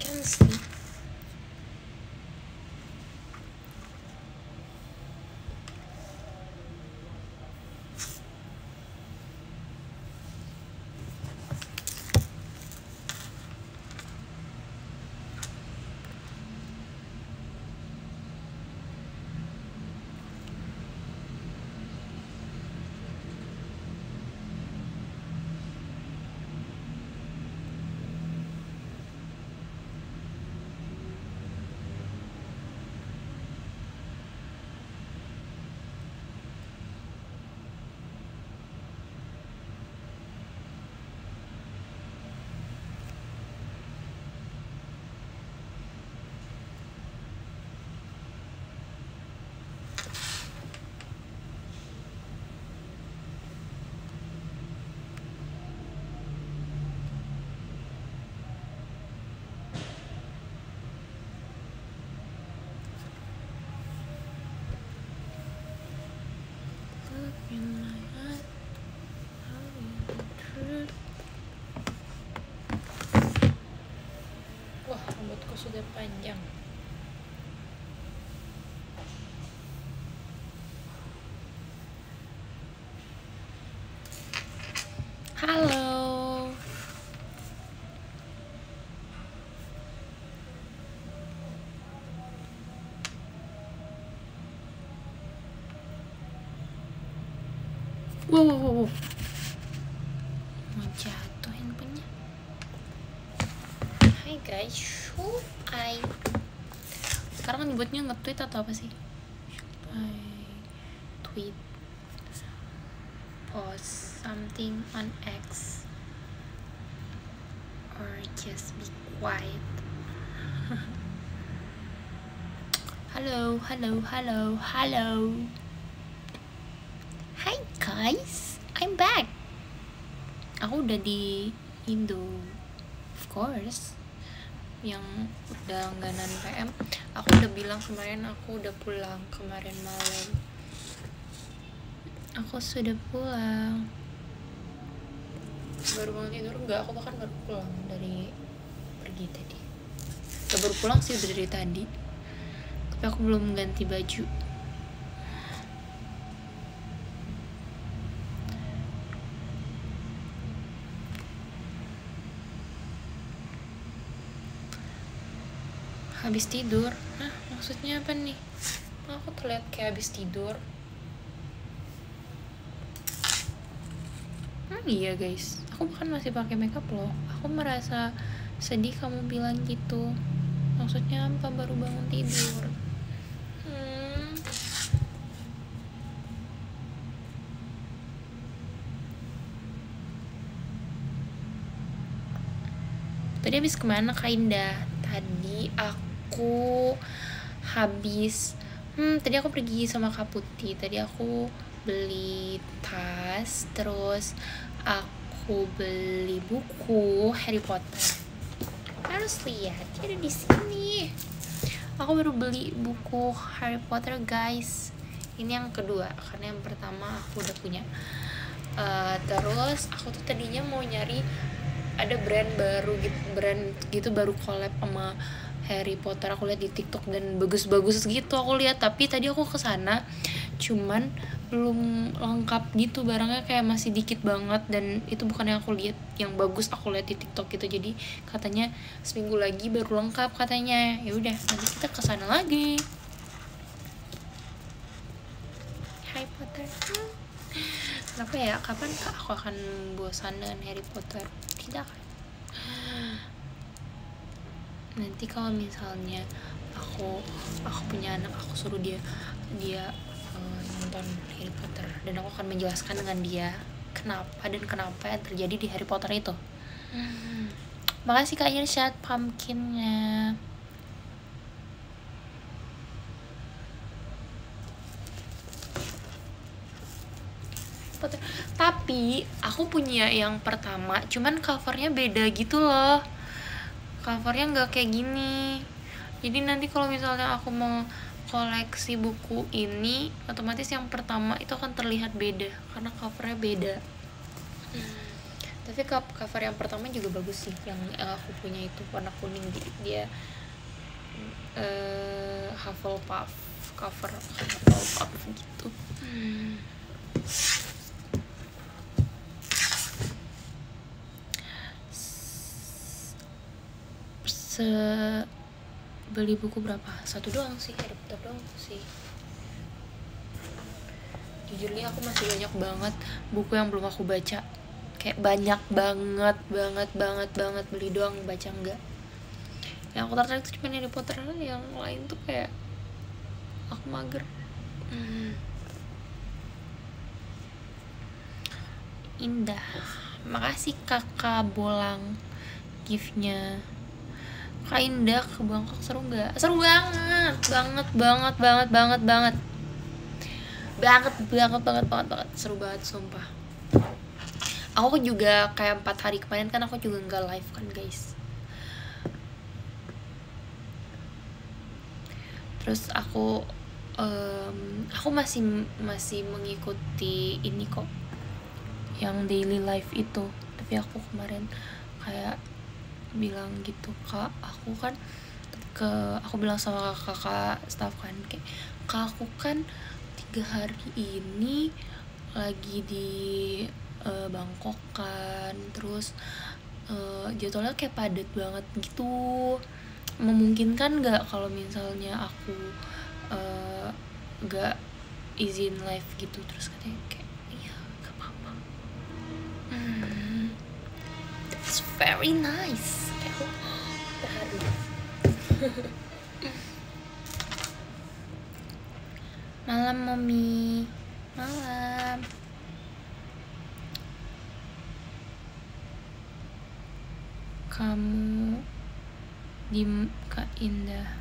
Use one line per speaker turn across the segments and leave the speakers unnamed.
can see. Sudah panjang. Halo. Wow, wow, wow. Mau jatuh handphonenya. Hai guys, should I sekarang nyebutnya nge-tweet atau apa sih? I tweet post something on X or just be quiet? halo, halo, halo, halo. Hi guys, I'm back. Aku udah di Indo, of course. Yang udah langganan PM. Aku udah bilang kemarin aku udah pulang kemarin malam. Aku sudah pulang. Baru bangun tidur enggak? Aku bahkan baru pulang dari pergi tadi. Gak baru pulang sih udah dari tadi. Tapi aku belum ganti baju. Habis tidur? Hah, maksudnya apa nih? Aku terlihat kayak habis tidur? Hmm, iya guys? Aku bahkan masih pakai makeup loh. Aku merasa sedih kamu bilang gitu. Maksudnya apa baru bangun tidur? Hmm. tadi habis ke mana kak Indah? Tadi aku habis hmm tadi aku pergi sama kak Putih. Tadi aku beli tas terus aku beli buku Harry Potter. Harus lihat dia ada di sini. Aku baru beli buku Harry Potter guys. Ini yang kedua karena yang pertama aku udah punya. Eh, terus aku tuh tadinya mau nyari ada brand baru gitu brand gitu baru collab sama Harry Potter aku lihat di TikTok dan bagus-bagus gitu aku lihat tapi tadi aku ke sana cuman belum lengkap gitu barangnya kayak masih dikit banget dan itu bukan yang aku lihat yang bagus aku lihat di TikTok gitu. Jadi katanya seminggu lagi baru lengkap katanya. Ya udah nanti kita ke sana lagi. Harry Potter. Kenapa ya? Kapan kak aku akan bosan dengan Harry Potter? Tidak. kan nanti kalau misalnya aku aku punya anak aku suruh dia dia eh, nonton Harry Potter dan aku akan menjelaskan dengan dia kenapa dan kenapa yang terjadi di Harry Potter itu makasih kak Irsyad pumpkinnya Potter. Tapi aku punya yang pertama, cuman covernya beda gitu loh. Covernya nggak kayak gini. Jadi nanti kalau misalnya aku mau koleksi buku ini, otomatis yang pertama itu akan terlihat beda karena covernya beda. tapi cover yang pertama juga bagus sih yang, yang aku punya itu warna kuning dia uh, Hufflepuff cover Hufflepuff gitu se beli buku berapa? Satu doang sih Harry Potter doang sih. Jujur nih aku masih banyak banget buku yang belum aku baca. Kayak banyak banget banget banget banget beli doang baca enggak yang aku tertarik tuh cuma Harry Potter yang lain tuh kayak aku mager. Hmm. indah. Makasih kakak bolang giftnya Kak Indah ke Bangkok seru nggak? Seru banget, banget, banget, banget, banget, banget, banget, banget, banget, banget, banget, seru banget, sumpah. Aku juga kayak empat hari kemarin kan aku juga nggak live kan guys. Terus aku, um, aku masih masih mengikuti ini kok, yang daily life itu. Tapi aku kemarin kayak bilang gitu kak aku kan ke aku bilang sama kakak staff kan kayak kak aku kan tiga hari ini lagi di uh, Bangkok kan terus uh, jadwalnya kayak padat banget gitu. Memungkinkan nggak kalau misalnya aku uh, nggak izin live gitu? Terus katanya kayak iya gak apa-apa hmm, that's very nice. Malam mami malam. Kamu di Kak Indah.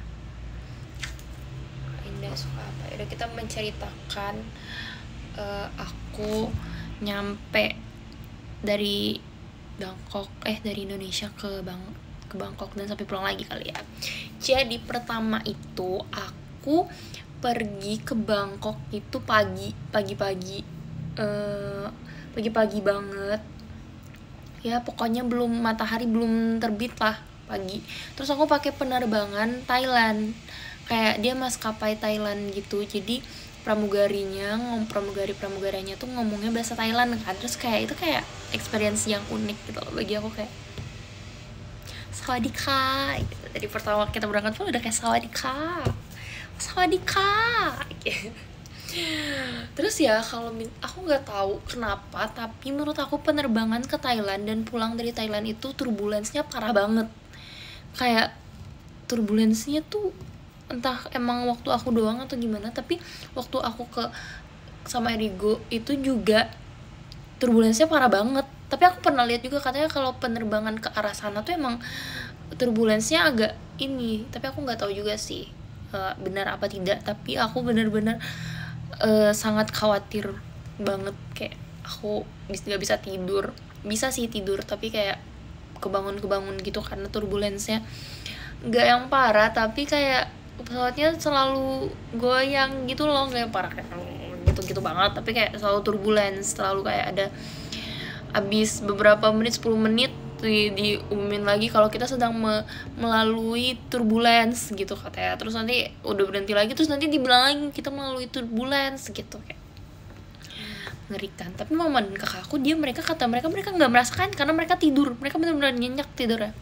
Kak Indah suka apa? Udah kita menceritakan uh, aku nyampe dari Bangkok eh dari Indonesia ke Bang ke Bangkok dan sampai pulang lagi kali ya. Jadi pertama itu aku pergi ke Bangkok itu pagi pagi-pagi uh, pagi-pagi banget. Ya pokoknya belum matahari belum terbit lah pagi. Terus aku pakai penerbangan Thailand. Kayak dia maskapai Thailand gitu. Jadi pramugarinya ngom pramugari pramugaranya tuh ngomongnya bahasa Thailand kan terus kayak itu kayak experience yang unik gitu loh bagi aku kayak sawadika gitu. dari pertama kita berangkat pun udah kayak sawadika sawadika gitu. terus ya kalau aku nggak tahu kenapa tapi menurut aku penerbangan ke Thailand dan pulang dari Thailand itu turbulensnya parah banget kayak turbulensnya tuh entah emang waktu aku doang atau gimana tapi waktu aku ke sama Erigo itu juga turbulensnya parah banget. Tapi aku pernah lihat juga katanya kalau penerbangan ke arah sana tuh emang turbulensnya agak ini tapi aku nggak tahu juga sih uh, benar apa tidak. Tapi aku benar-benar uh, sangat khawatir banget kayak aku nggak bisa tidur. Bisa sih tidur tapi kayak kebangun kebangun gitu karena turbulensnya nggak yang parah tapi kayak pesawatnya selalu goyang gitu loh kayak parah kayak gitu gitu banget. Tapi kayak selalu turbulence selalu kayak ada abis beberapa menit 10 menit di diumumin lagi kalau kita sedang me melalui turbulence gitu katanya. Terus nanti udah berhenti lagi terus nanti dibilang lagi kita melalui turbulence gitu kayak. Mengerikan tapi mama dan kakak aku dia mereka kata mereka mereka nggak merasakan karena mereka tidur. Mereka benar-benar nyenyak tidur ya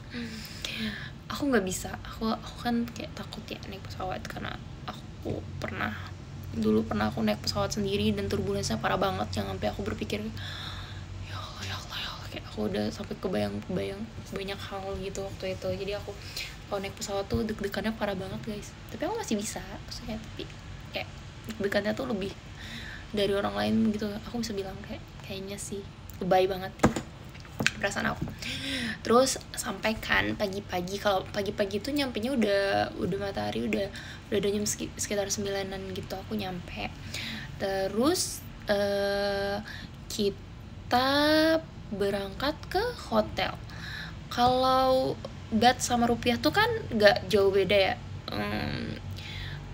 aku nggak bisa. Aku aku kan kayak takut ya naik pesawat karena aku pernah dulu pernah aku naik pesawat sendiri dan turbulensinya parah banget yang sampai aku berpikir ya Allah ya Allah ya Allah. Kayak aku udah sampai kebayang kebayang banyak hal gitu waktu itu. Jadi aku kalau naik pesawat tuh deg-degannya parah banget guys. Tapi aku masih bisa maksudnya tapi kayak deg-degannya tuh lebih dari orang lain gitu. Aku bisa bilang kayak kayaknya sih lebay banget perasaan aku. Terus sampai kan pagi-pagi kalau pagi-pagi tuh nyampe nya udah udah matahari udah udah ada jam sekitar sembilanan gitu aku nyampe. Terus uh, kita berangkat ke hotel. Kalau bat sama rupiah tuh kan nggak jauh beda ya hmm,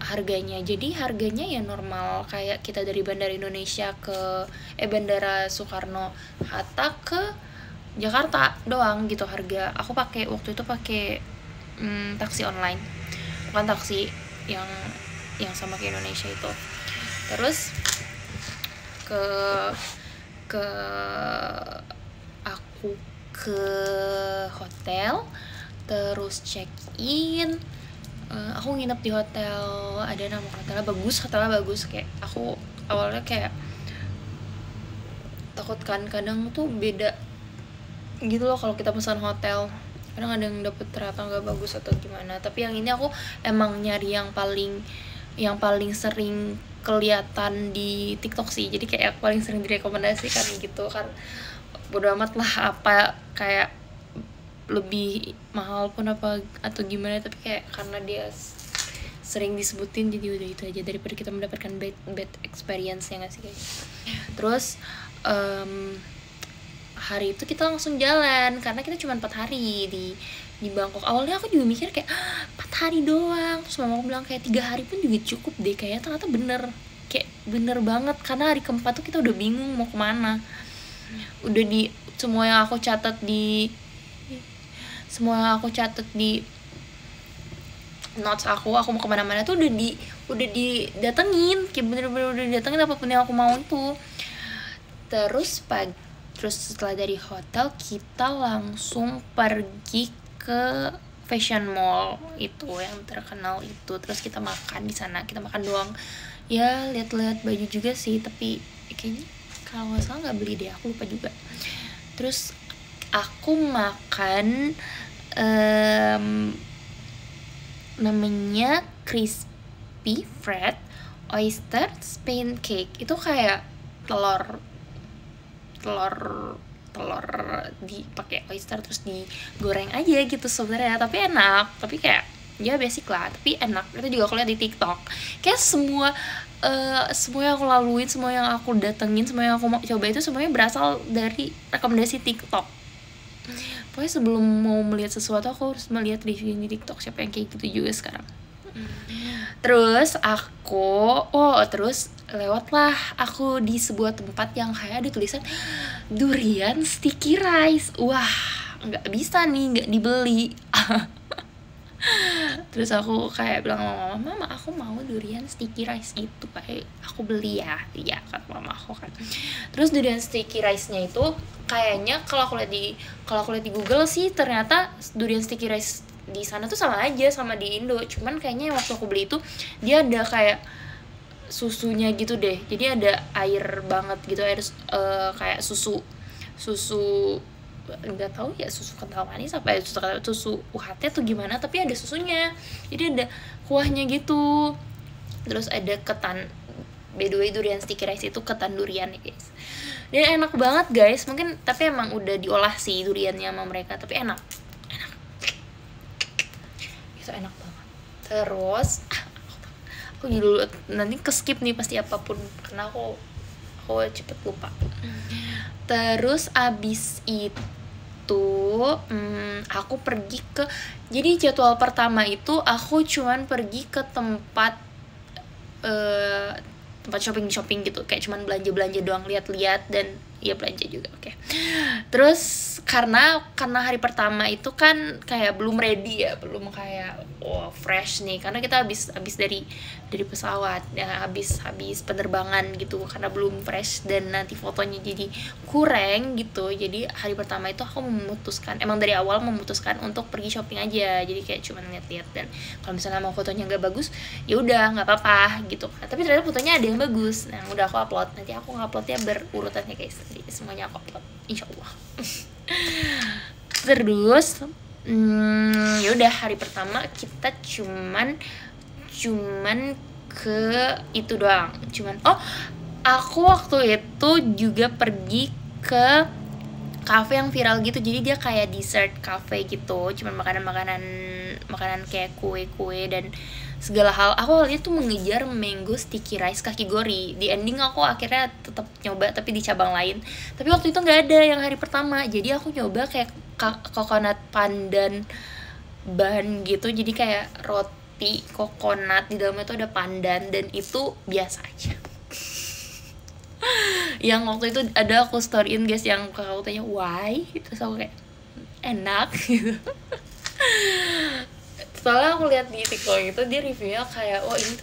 harganya. Jadi harganya ya normal kayak kita dari bandara Indonesia ke eh bandara Soekarno Hatta ke Jakarta doang gitu harga. Aku pakai waktu itu pakai hmm, taksi online. Bukan taksi yang yang sama ke Indonesia itu. Terus ke ke aku ke hotel terus check in uh, aku nginep di hotel ada nama hotelnya bagus hotelnya bagus. Kayak aku awalnya kayak takut kan kadang tuh beda gitu loh kalau kita pesan hotel. Kadang ada yang dapet ternyata nggak bagus atau gimana. Tapi yang ini aku emang nyari yang paling yang paling sering kelihatan di TikTok sih. Jadi kayak paling sering direkomendasikan gitu kan. Bodo amat lah apa kayak lebih mahal pun apa atau gimana. Tapi kayak karena dia sering disebutin jadi udah itu aja. Daripada kita mendapatkan bad bad experience ya gak sih guys? Terus um, hari itu kita langsung jalan karena kita cuma empat hari di di Bangkok. Awalnya aku juga mikir kayak ah, empat hari doang. Terus mama aku bilang kayak tiga hari pun juga cukup deh. Kayaknya ternyata bener kayak bener banget karena hari keempat tuh kita udah bingung mau ke mana. Udah di semua yang aku catat di semua yang aku catat di notes aku aku mau ke mana-mana tuh udah di udah didatengin. Kayak bener-bener udah didatengin apa pun yang aku mau itu. Terus pagi terus setelah dari hotel kita langsung pergi ke fashion mall itu yang terkenal itu. Terus kita makan di sana kita makan doang. Ya lihat-lihat baju juga sih tapi kayaknya kalau nggak salah nggak beli deh aku lupa juga. Terus aku makan um, namanya crispy fried oyster spain cake itu kayak telur telur telur dipakai oyster terus digoreng aja gitu sebenarnya. Tapi enak tapi kayak ya basic lah tapi enak. Itu juga aku lihat di TikTok. Kayak semua uh, semua yang aku laluin semua yang aku datengin semua yang aku mau coba itu semuanya berasal dari rekomendasi TikTok. Pokoknya sebelum mau melihat sesuatu aku harus melihat review di TikTok siapa yang kayak gitu juga sekarang. Terus aku oh terus lewatlah aku di sebuah tempat yang kayak ada tulisan durian sticky rice. Wah nggak bisa nih nggak dibeli. Terus aku kayak bilang sama mama mama aku mau durian sticky rice itu kayak aku beli ya iya kan mama aku kan. Terus durian sticky rice nya itu kayaknya kalau aku lihat di kalau aku lihat di Google sih ternyata durian sticky rice di sana tuh sama aja sama di Indo. Cuman kayaknya waktu aku beli itu dia ada kayak susunya gitu deh. Jadi ada air banget gitu air uh, kayak susu. Susu nggak tahu ya susu kental manis apa ya susu susu UHT tuh gimana tapi ada susunya. Jadi ada kuahnya gitu. Terus ada ketan by the way durian sticky rice itu ketan durian ya guys. Dan enak banget guys. Mungkin tapi emang udah diolah sih duriannya sama mereka tapi enak. Enak. Itu enak banget. Terus aku dulu nanti ke skip nih pasti apa pun karena aku aku cepet lupa. Terus abis itu itu hmm, aku pergi ke jadi jadwal pertama itu aku cuman pergi ke tempat uh, tempat shopping shopping gitu. Kayak cuman belanja belanja doang lihat-lihat dan ya belanja juga oke. Okay. terus karena karena hari pertama itu kan kayak belum ready ya belum kayak oh fresh nih. Karena kita habis habis dari dari pesawat ya habis habis penerbangan gitu karena belum fresh dan nanti fotonya jadi kurang gitu. Jadi hari pertama itu aku memutuskan emang dari awal memutuskan untuk pergi shopping aja. Jadi kayak cuman lihat-lihat dan kalau misalnya mau fotonya nggak bagus ya udah nggak apa-apa gitu tapi ternyata fotonya ada yang bagus. Nah udah aku upload. Nanti aku nguploadnya berurutan ya guys jadi semuanya aku upload insya Allah terus hmm, ya udah hari pertama kita cuman cuman ke itu doang. Cuman oh aku waktu itu juga pergi ke cafe yang viral gitu. Jadi dia kayak dessert cafe gitu. Cuman makanan makanan makanan kayak kue kue dan segala hal. Aku awalnya tuh mengejar mango sticky rice kaki gori di ending aku akhirnya tetap nyoba tapi di cabang lain. Tapi waktu itu nggak ada yang hari pertama. Jadi aku nyoba kayak coconut pandan ban gitu. Jadi kayak roti coconut di dalamnya tuh ada pandan. Dan itu biasa aja yang waktu itu ada aku storyin guys yang kakak tanya why? Terus aku kayak enak. Gitu soalnya aku lihat di tiktok itu dia reviewnya kayak oh ini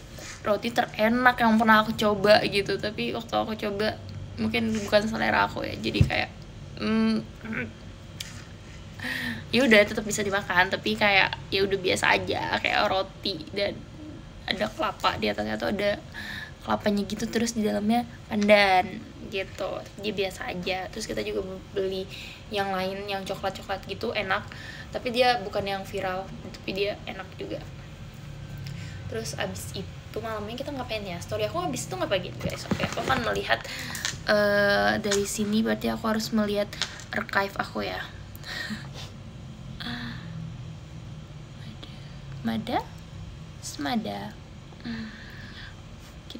roti terenak yang pernah aku coba gitu. Tapi waktu aku coba mungkin bukan selera aku ya jadi kayak mm, ya udah tetap bisa dimakan tapi kayak ya udah biasa aja kayak roti dan ada kelapa di atasnya tuh ada kelapanya gitu terus di dalamnya pandan gitu. Dia biasa aja. Terus kita juga beli yang lain yang coklat coklat gitu enak. Tapi dia bukan yang viral tapi dia enak juga. Terus abis itu malamnya kita ngapain ya? Story aku abis itu ngapain guys? Oke aku akan melihat uh, dari sini. Berarti aku harus melihat archive aku ya. Mada? Semada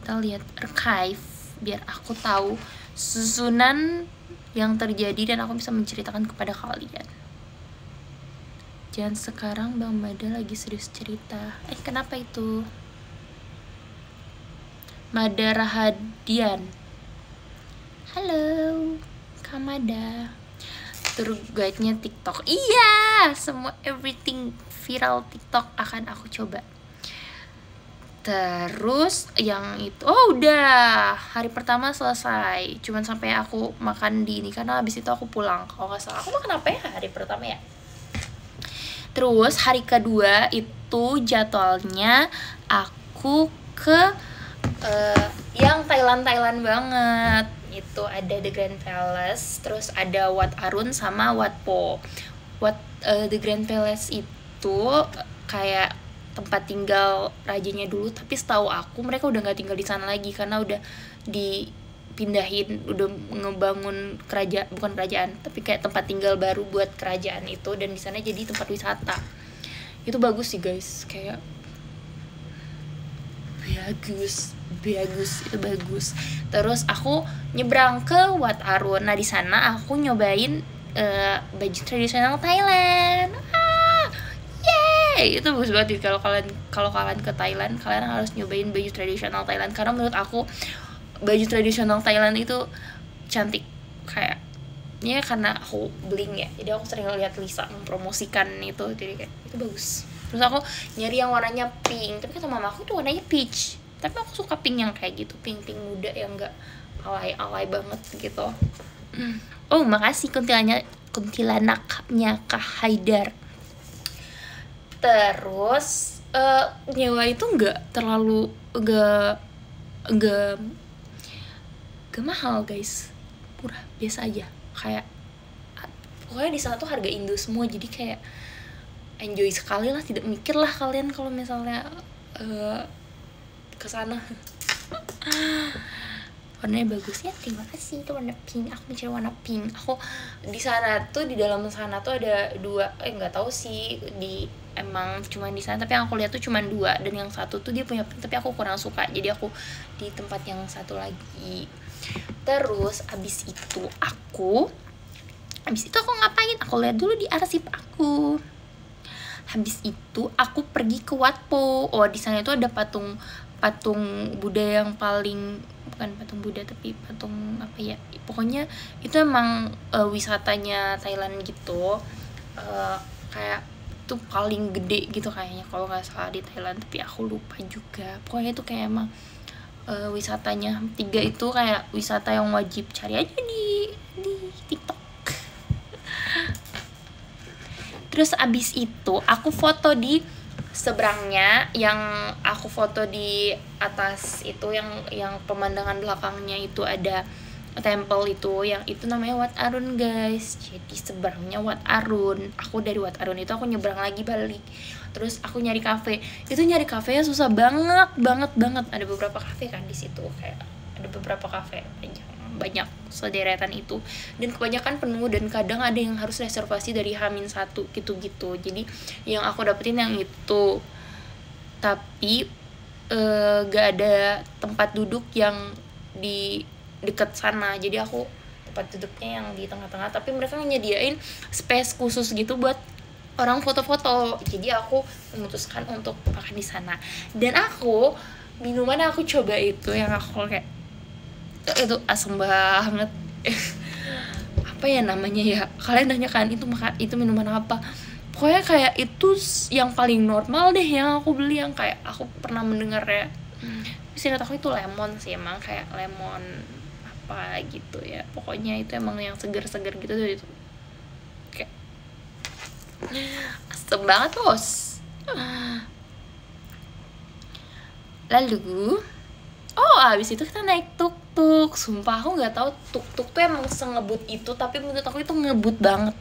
kita lihat archive biar aku tahu susunan yang terjadi dan aku bisa menceritakan kepada kalian. Jangan sekarang Bang Mada lagi serius cerita. Eh kenapa itu? Mada Rahadian. Halo Kamada tour guide-nya TikTok. Iya semua everything viral TikTok akan aku coba terus yang itu oh udah. Hari pertama selesai. Cuman sampai aku makan di ini karena habis itu aku pulang. Kalau nggak salah aku makan apa ya hari pertama ya? Terus hari kedua itu jadwalnya aku ke uh, yang Thailand Thailand banget. Itu ada The Grand Palace terus ada Wat Arun sama Wat Po. Wat uh, The Grand Palace itu kayak tempat tinggal rajanya dulu tapi setahu aku mereka udah nggak tinggal di sana lagi karena udah dipindahin udah ngebangun kerajaan bukan kerajaan tapi kayak tempat tinggal baru buat kerajaan itu dan di sana jadi tempat wisata. Itu bagus sih guys. Kayak bagus bagus itu bagus. Terus aku nyebrang ke Wat Arun nah di sana aku nyobain uh, baju tradisional Thailand itu bagus banget kalau kalian kalau kalian ke Thailand kalian harus nyobain baju tradisional Thailand. Karena menurut aku baju tradisional Thailand itu cantik. Kayak ya karena aku bling ya. Jadi aku sering lihat Lisa mempromosikan itu. Jadi kayak itu bagus. Terus aku nyari yang warnanya pink. Tapi kata mama aku tuh warnanya peach. Tapi aku suka pink yang kayak gitu. Pink pink muda yang enggak alay alay banget gitu. Oh makasih kuntilannya kuntilanaknya Kak Haidar terus uh, nyewa itu nggak terlalu nggak nggak nggak mahal guys. Murah biasa aja. Kayak pokoknya di sana tuh harga Indo semua. Jadi kayak enjoy sekali lah. Tidak mikir lah kalian kalau misalnya uh, ke sana. Warnanya bagus ya? Terima kasih. Itu warna pink. Aku mencari warna pink. Aku di sana tuh di dalam sana tuh ada dua eh nggak tahu sih di emang cuma di sana tapi yang aku lihat tuh cuma dua dan yang satu tuh dia punya tapi aku kurang suka jadi aku di tempat yang satu lagi. Terus abis itu aku abis itu aku ngapain? Aku lihat dulu di arsip aku. Habis itu aku pergi ke Watpo. Oh di sana itu ada patung patung Buddha yang paling bukan patung Buddha tapi patung apa ya? Pokoknya itu emang uh, wisatanya Thailand gitu. Uh, kayak itu paling gede gitu kayaknya kalau nggak salah di Thailand tapi aku lupa juga. Pokoknya itu kayak emang uh, wisatanya. Tiga itu kayak wisata yang wajib cari aja di di TikTok. Terus abis itu aku foto di seberangnya yang aku foto di atas itu yang yang pemandangan belakangnya itu ada temple itu yang itu namanya Wat Arun guys. Jadi seberangnya Wat Arun. Aku dari Wat Arun itu aku nyebrang lagi balik. Terus aku nyari kafe. Itu nyari kafe susah banget banget banget. Ada beberapa kafe kan di situ. Kayak ada beberapa kafe banyak banyak sederetan itu. Dan kebanyakan penuh. Dan kadang ada yang harus reservasi dari Hamin satu gitu-gitu. Jadi yang aku dapetin yang itu. Tapi e, gak ada tempat duduk yang di dekat sana. Jadi aku tempat duduknya yang di tengah-tengah tapi mereka nyediain space khusus gitu buat orang foto-foto. Jadi aku memutuskan untuk makan di sana. Dan aku minuman aku coba itu yang aku kayak itu asem banget. Apa ya namanya ya? Kalian nanya kan itu makan itu minuman apa? Pokoknya kayak itu yang paling normal deh yang aku beli yang kayak aku pernah mendengar ya singkat aku itu lemon sih emang kayak lemon apa gitu ya. Pokoknya itu emang yang seger-seger gitu tuh itu. Kayak asem banget bos. Lalu oh abis itu kita naik tuk tuk sumpah aku nggak tahu tuk tuk tuh emang sengebut itu tapi menurut aku itu ngebut banget.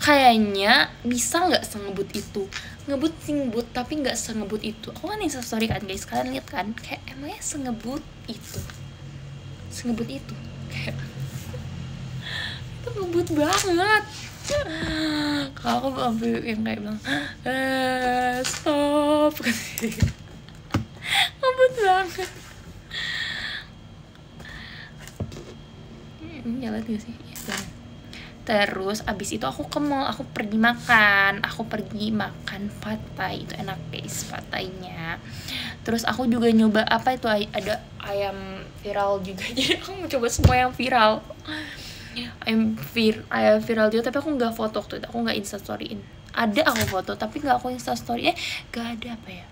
Kayaknya bisa nggak sengebut itu? Ngebut singbut tapi nggak sengebut itu. Aku kan story kan guys. Kalian lihat kan? Kayak emangnya sengebut itu sengebut itu. Kayak itu ngebut banget. Kalau aku ambil yang kayak bilang eh, stop. Ngebut banget. Ini jalan gak sih? Ya, terus abis itu aku ke mall aku pergi makan. Aku pergi makan patai itu enak guys patainya terus aku juga nyoba apa itu ada ayam viral juga. Jadi aku mau coba semua yang viral. Ayam vir ayam viral juga tapi aku nggak foto waktu itu. Aku nggak instastoryin. Ada aku foto tapi nggak aku instastory eh gak ada apa ya?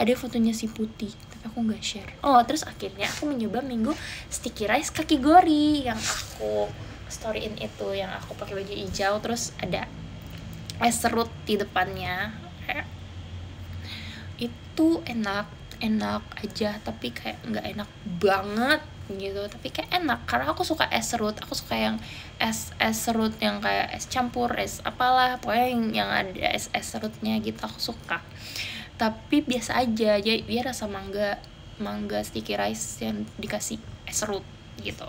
Ada fotonya si putih tapi aku nggak share. Oh terus akhirnya aku mencoba minggu sticky rice kaki gori yang aku storyin itu yang aku pakai baju hijau. Terus ada es serut di depannya. Itu enak enak aja tapi kayak nggak enak banget gitu. Tapi kayak enak karena aku suka es serut. Aku suka yang es es serut yang kayak es campur es apalah pokoknya yang, yang ada es es serutnya gitu aku suka. Tapi biasa aja jadi biar rasa mangga mangga sticky rice yang dikasih es serut gitu.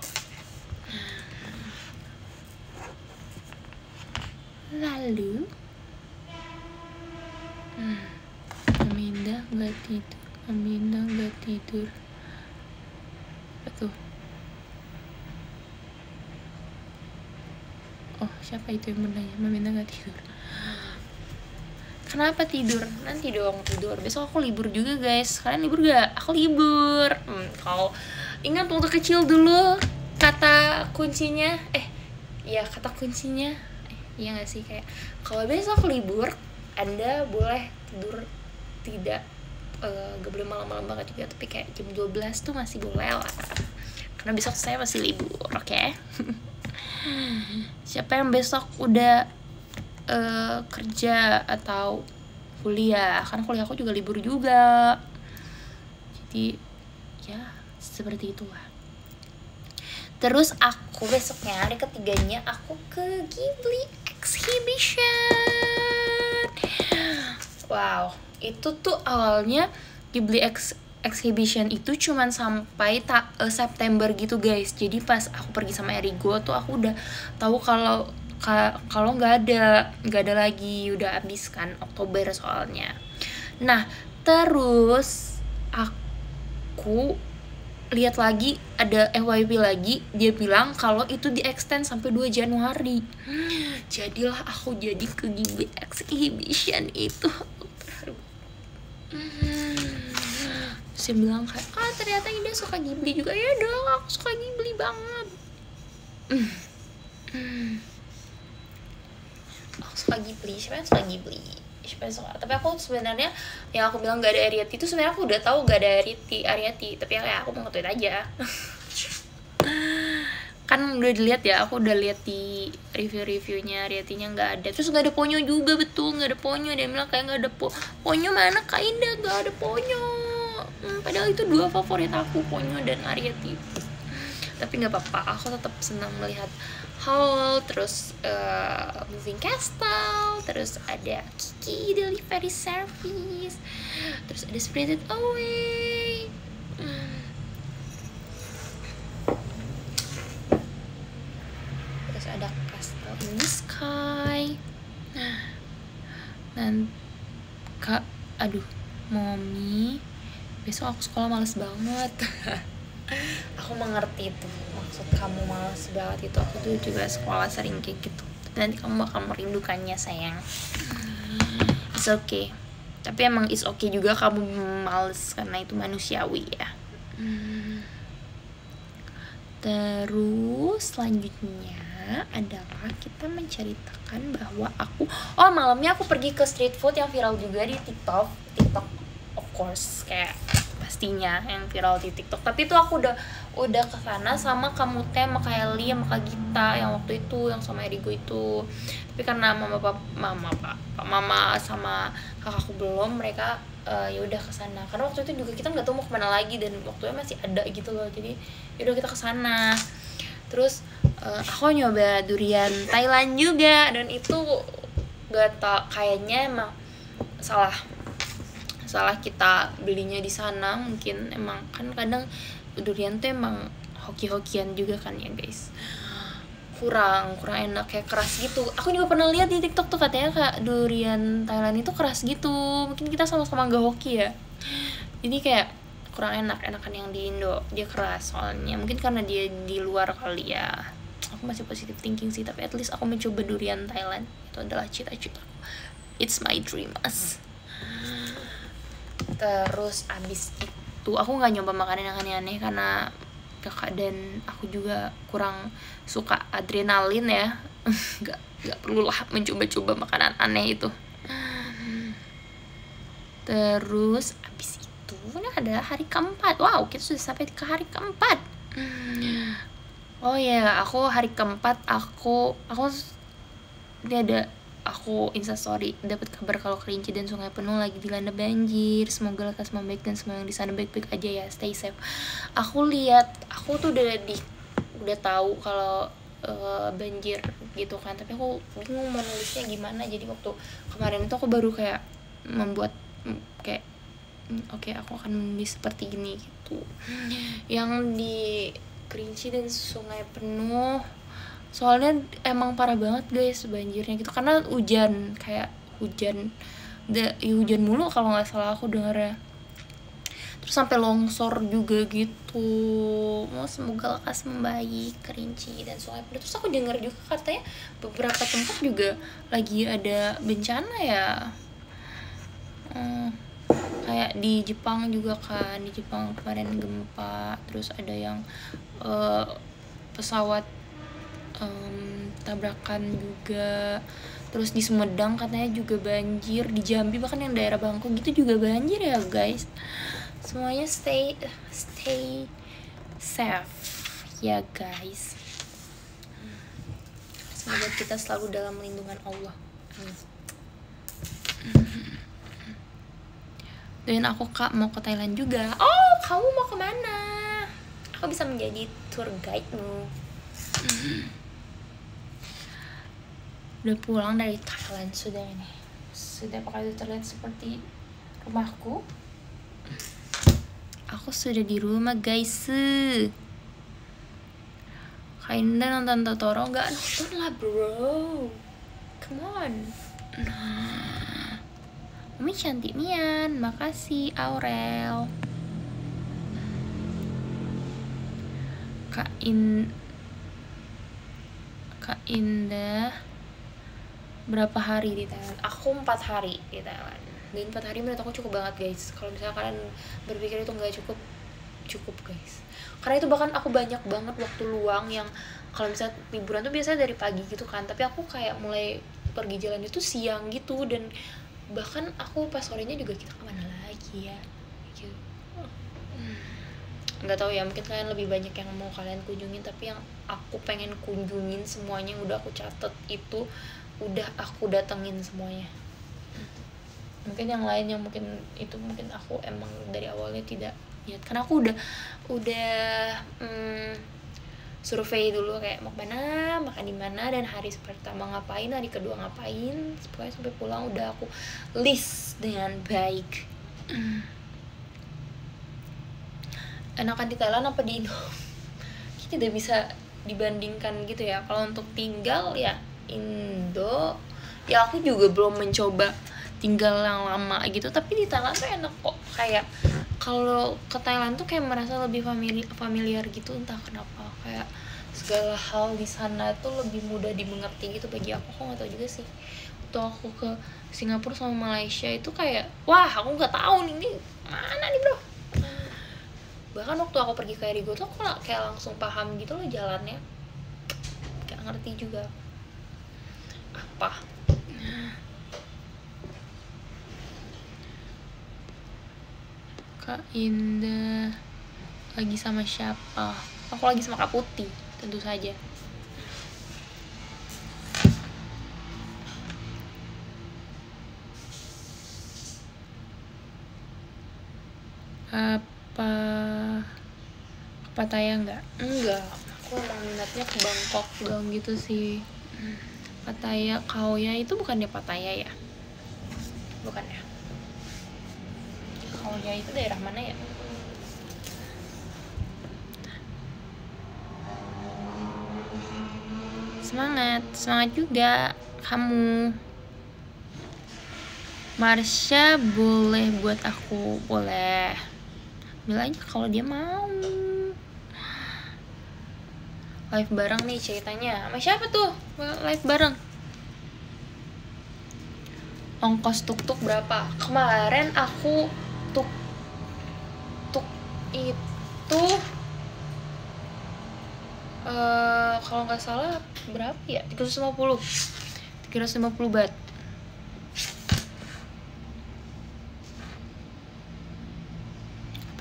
Lalu hmm, nggak tidur Aminda nggak tidur. Oh siapa itu yang bertanya Aminda nggak tidur? Kenapa tidur? Nanti dong tidur. Besok aku libur juga guys. Kalian libur gak aku libur. Hmm, kalau ingat waktu kecil dulu kata kuncinya eh ya kata kuncinya eh, iya gak sih? Kayak kalau besok libur anda boleh tidur tidak uh, gak boleh malam-malam banget juga tapi kayak jam 12 tuh masih boleh lah. Karena besok saya masih libur oke? Okay? siapa yang besok udah uh, kerja atau kuliah? Karena kuliah aku juga libur juga. Jadi ya seperti itulah. Terus aku besoknya hari ketiganya aku ke Ghibli Exhibition. Wow itu tuh awalnya Ghibli Ex exhibition itu cuman sampai ta uh, September gitu guys. Jadi pas aku pergi sama Erigo tuh aku udah tahu kalau kalau nggak ada nggak ada lagi. Udah habis kan Oktober soalnya. Nah terus aku lihat lagi ada FYP lagi. Dia bilang kalau itu di extend sampai 2 Januari. Jadilah aku jadi ke Ghibli exhibition itu saya bilang kayak ah ternyata dia suka Ghibli juga. Ya dong aku suka Ghibli banget. Aku suka Ghibli siapa yang suka Ghibli siapa yang suka? Tapi aku sebenarnya yang aku bilang gak ada Ariati itu sebenarnya aku udah tahu gak ada Ariati Ariati. Tapi ya aku mau aja kan udah dilihat ya aku udah lihat di review-reviewnya Ariatinya nggak ada. Terus nggak ada ponyo juga betul nggak ada ponyo. Dia bilang kayak nggak ada po ponyo mana? Kak Indah nggak ada ponyo. Hmm, padahal itu dua favorit aku Ponyo dan Ariati tapi nggak apa-apa aku tetap senang melihat Howl terus uh, Moving Castle terus ada Kiki Delivery Service terus ada Spirited Away. Hmm. Terus ada Castle in the Sky. Dan kak aduh mommy besok aku sekolah males banget. Aku mengerti itu maksud kamu males banget itu. Aku tuh juga sekolah sering kayak gitu. Nanti kamu bakal merindukannya sayang. It's okay. Tapi emang it's okay juga kamu males karena itu manusiawi ya. Terus selanjutnya adalah kita menceritakan bahwa aku oh malamnya aku pergi ke street food yang viral juga di TikTok. TikTok of course kayak pastinya yang viral di TikTok. Tapi itu aku udah udah ke sana sama kamu teh sama Kylie sama Kak Gita yang waktu itu yang sama Erigo itu. Tapi karena mama papa mama pak mama sama kakakku belum mereka uh, ya udah ke sana karena waktu itu juga kita nggak tahu mau ke mana lagi dan waktunya masih ada gitu loh. Jadi ya udah kita ke sana terus uh, aku nyoba durian Thailand juga dan itu gak tak kayaknya emang salah salah kita belinya di sana mungkin emang kan kadang durian tuh emang hoki-hokian juga kan ya guys. Kurang kurang enak kayak keras gitu. Aku juga pernah lihat di tiktok tuh katanya kak durian Thailand itu keras gitu. Mungkin kita sama-sama gak hoki ya. Jadi kayak kurang enak enakan yang di Indo. Dia keras soalnya. Mungkin karena dia di luar kali ya. Aku masih positive thinking sih tapi at least aku mencoba durian Thailand. Itu adalah cita-cita it's my dream as terus abis itu aku nggak nyoba makanan yang aneh-aneh karena kakak dan aku juga kurang suka adrenalin ya. Nggak nggak perlulah mencoba-coba makanan aneh itu. Terus abis ini ada hari keempat. Wow kita sudah sampai ke hari keempat. Oh ya yeah, aku hari keempat aku aku ini ada aku instastory dapat kabar kalau Kerinci dan Sungai Penuh lagi dilanda banjir. Semoga lekas membaik dan semua yang di sana baik-baik aja ya. Stay safe. Aku lihat aku tuh udah di udah tahu kalau uh, banjir gitu kan. Tapi aku bingung menulisnya gimana. Jadi waktu kemarin itu aku baru kayak membuat kayak oke okay, aku akan menulis seperti ini gitu. Yang di Kerinci dan Sungai Penuh soalnya emang parah banget guys banjirnya gitu. Karena hujan kayak hujan de, ya hujan mulu kalau nggak salah aku denger ya terus sampai longsor juga gitu. Mau semoga lekas membaik kerinci dan sungai penuh. Terus aku denger juga katanya beberapa tempat juga lagi ada bencana ya. Hmm, kayak di Jepang juga kan di Jepang kemarin gempa terus ada yang uh, pesawat um, tabrakan juga. Terus di Sumedang katanya juga banjir di Jambi bahkan yang daerah Bangko gitu juga banjir ya guys. Semuanya stay stay safe. Ya guys. Semoga kita selalu dalam lindungan Allah dan aku kak mau ke Thailand juga. Oh kamu mau ke mana aku bisa menjadi tour guide-mu. Udah pulang dari Thailand sudah ini. Sudah apakah itu terlihat seperti rumahku. Aku sudah di rumah guys. Kainda nonton Totoro nggak? Nonton lah bro. Come on Mami cantik Mian. Makasih Aurel. Kak In Kak Indah berapa hari di Thailand? Aku empat hari di Thailand. Dan empat hari menurut aku cukup banget guys. Kalau misalnya kalian berpikir itu nggak cukup cukup guys. Karena itu bahkan aku banyak banget waktu luang yang kalau misalnya liburan tuh biasanya dari pagi gitu kan. Tapi aku kayak mulai pergi jalan itu siang gitu dan bahkan aku pas sorenya juga kita ke mana lagi ya? Gitu. Nggak tahu ya mungkin kalian lebih banyak yang mau kalian kunjungin tapi yang aku pengen kunjungin semuanya udah aku catet itu udah aku datengin semuanya. Mungkin yang lain yang mungkin itu mungkin aku emang dari awalnya tidak niat. Karena aku udah udah hmm, survei dulu kayak mau mana makan di mana dan hari pertama ngapain hari kedua ngapain pokoknya sampai pulang udah aku list dengan baik. Enakan di Thailand apa di Indo? Tidak bisa dibandingkan gitu ya. Kalau untuk tinggal ya Indo. Ya aku juga belum mencoba tinggal yang lama gitu. Tapi di Thailand tuh enak kok. Kayak kalau ke Thailand tuh kayak merasa lebih familiar, familiar gitu entah kenapa kayak segala hal di sana tuh lebih mudah dimengerti gitu bagi aku aku nggak tahu juga sih. Waktu aku ke Singapura sama Malaysia itu kayak wah aku nggak tahu nih ini mana nih bro? Bahkan waktu aku pergi ke Erigo tuh aku kayak langsung paham gitu loh jalannya. Gak ngerti juga. Apa? Kak Indah lagi sama siapa? Aku lagi sama Kak Putih, tentu saja. Apa ke Pattaya nggak? Enggak. Aku emang minatnya ke Bangkok doang gitu sih. Pattaya, Kauya itu bukannya Pattaya ya? Bukan ya? Kauya itu daerah mana ya? Semangat, semangat juga kamu. Marsha boleh buat aku, boleh. Bilang aja kalau dia mau. Live bareng nih ceritanya. Sama siapa tuh? Live bareng. Ongkos tuk-tuk berapa? Kemarin aku tuk tuk itu uh, kalau nggak salah berapa ya? 350 350 bat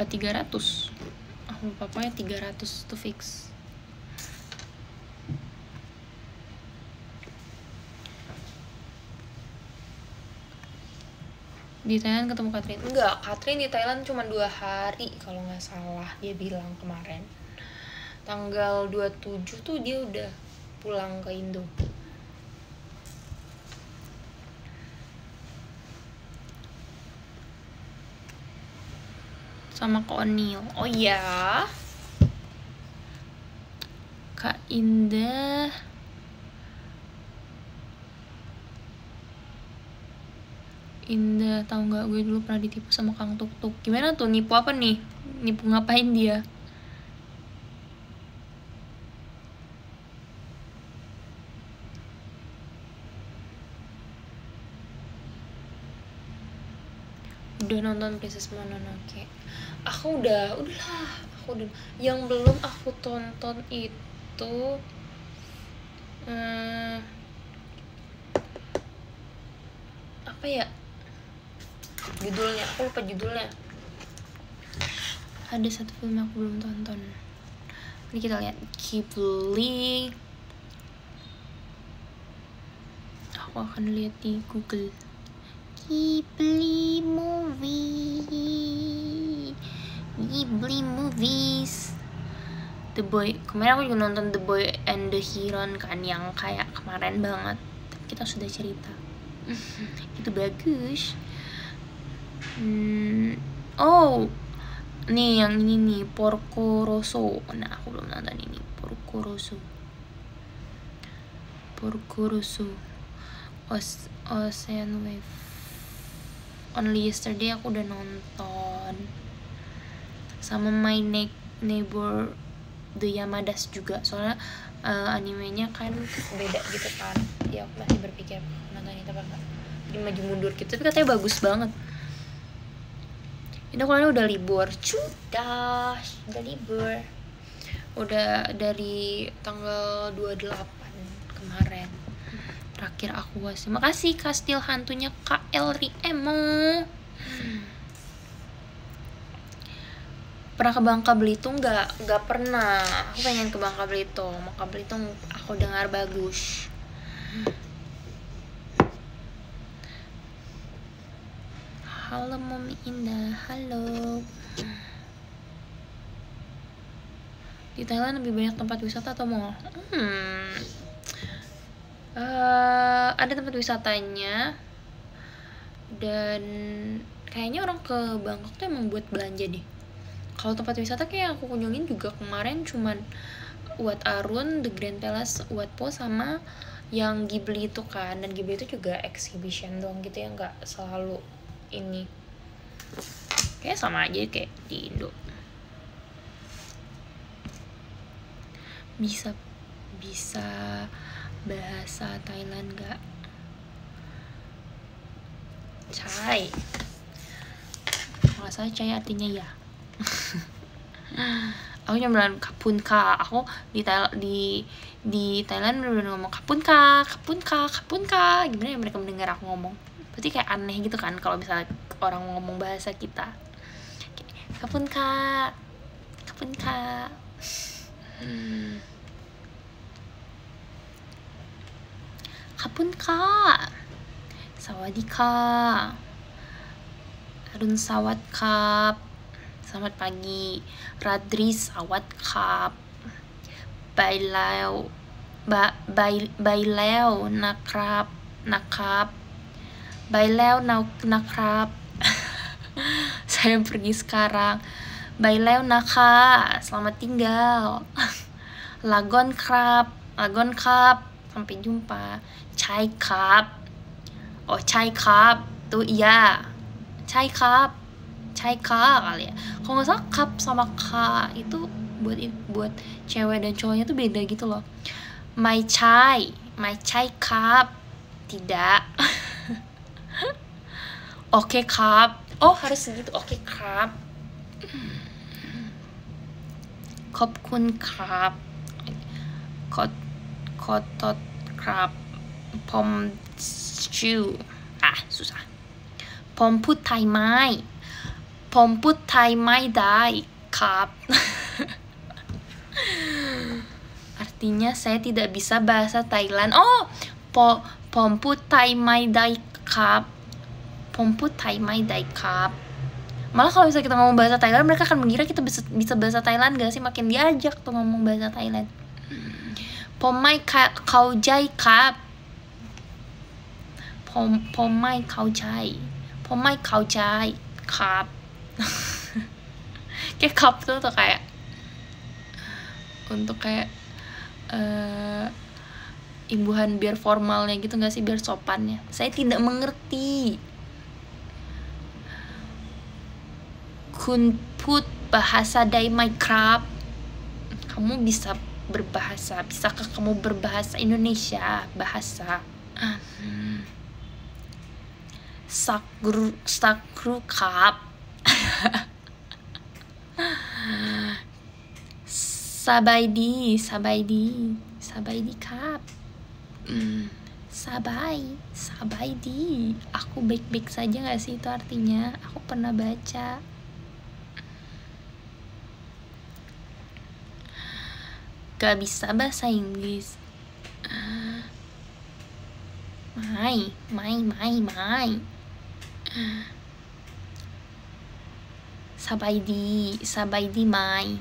apa 300 aku lupa pokoknya 300 itu fix. Di Thailand ketemu Catherine? Enggak Catherine di Thailand cuma dua hari kalau nggak salah dia bilang kemarin tanggal 27 tuh dia udah pulang ke Indo. Sama Kak Onil. Oh iya. Kak Indah. Indah tahu nggak? Gue dulu pernah ditipu sama Kang Tuk Tuk. Gimana tuh? Nipu apa nih? Nipu ngapain dia udah nonton Princess Mononoke. Aku udah udahlah aku udah. Yang belum aku tonton itu hmm, apa ya? Judulnya aku lupa judulnya. Ada satu film yang aku belum tonton. Ini kita lihat. Ghibli aku akan lihat di Google Ghibli movie Ghibli movies. The Boy kemarin aku juga nonton The Boy and the Heron kan yang kayak kemarin banget. Kita sudah cerita. Itu bagus. Hmm, oh nih yang ini nih Porco Rosso. Nah aku belum nonton ini Porco Rosso. Porco Rosso. Os Ocean Wave Only Yesterday aku udah nonton. Sama My ne Neighbor The Yamadas juga. Soalnya uh, animenya kan beda gitu kan. Ya aku masih berpikir nonton itu apa jadi maju mundur gitu. Tapi katanya bagus banget. Ini aku udah libur. Sudah udah libur. Udah dari tanggal 28 kemarin terakhir aku was makasih kastil hantunya Kak Elri Emo. Pernah ke Bangka Belitung? Nggak nggak pernah. Aku pengen ke Bangka Belitung. Bangka Belitung aku dengar bagus. Halo Mami Indah, halo. Di Thailand lebih banyak tempat wisata atau mall? Hmm. Uh, ada tempat wisatanya. Dan kayaknya orang ke Bangkok tuh emang buat belanja deh. Kalau tempat wisata kayak aku kunjungin juga kemarin cuman Wat Arun, The Grand Palace, Wat Po sama yang Ghibli itu kan. Dan Ghibli itu juga exhibition doang gitu ya nggak selalu ini. Kayak sama aja kayak di Indo. Bisa bisa bahasa Thailand gak cai salah cai artinya ya. Aku cuma bilang kapun ka. Aku di Thailand di di Thailand udah ngomong kapun ka kapun ka kapun ka. Gimana ya mereka mendengar aku ngomong? Berarti kayak aneh gitu kan kalau misalnya orang ngomong bahasa kita. Kapun ka kapun ka kapun ka sawadika Arun sawat kap Selamat pagi. Radri sawat kap. Bailau. Ba, bai, bailau nakrap. Nakap. Bailau na, nakrap. Saya pergi sekarang. Bailau naka. Selamat tinggal. Lagon krap. Lagon kap. Sampai jumpa. Chai kap. Oh, chai kap. Tuh iya. Chai kap chai ka kali ya kalau nggak salah cup sama ka itu buat buat cewek dan cowoknya tuh beda gitu loh my chai my chai cup tidak oke okay, cup oh harus segitu oke okay, cup kop kun cup kot kotot crab pom stew ah susah pom put thai mai ผมพู pom chu ah susah. Pom put Thai Mai pom put Thai Mai Dai kap. Artinya saya tidak bisa bahasa Thailand. Oh po put Thai Mai Dai Cup Pomput Thai Mai Dai kap. Malah kalau bisa kita ngomong bahasa Thailand mereka akan mengira kita bisa bisa bahasa Thailand gak sih? Makin diajak tuh ngomong bahasa Thailand. Pom mai ka, kaujai kap. Pom mai ka, kau jai kap. Pom pom mai kau jai. Pom mai kau jai kap kayak cup tuh tuh kayak untuk kayak uh, imbuhan biar formalnya gitu nggak sih biar sopannya saya tidak mengerti kun put bahasa dari Minecraft kamu bisa berbahasa bisakah kamu berbahasa Indonesia bahasa hmm. Sakru sakru kap Sabaidi, Sabaidi, Sabaidi kap. Hmm, sabai, Sabaidi. Aku baik-baik saja gak sih itu artinya? Aku pernah baca. Gak bisa bahasa Inggris. Mai, mai, mai, mai. Sabaidi, Sabaidi Mai.